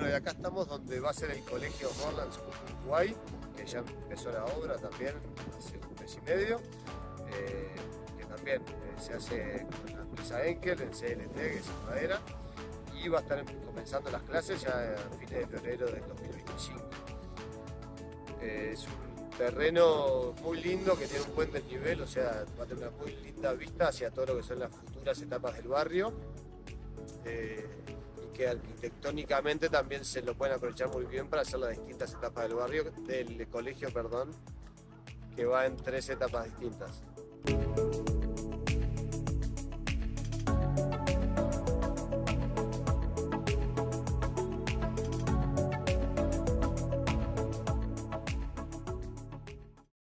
acá estamos donde va a ser el colegio Morlands Uruguay, que ya empezó la obra también hace un mes y medio, eh, que también eh, se hace con la empresa Enkel en CLT, que es en madera, y va a estar comenzando las clases ya a fines de febrero del 2025. Eh, es un terreno muy lindo que tiene un buen desnivel, o sea, va a tener una muy linda vista hacia todo lo que son las futuras etapas del barrio. Que arquitectónicamente también se lo pueden aprovechar muy bien para hacer las distintas etapas del barrio, del colegio, perdón, que va en tres etapas distintas.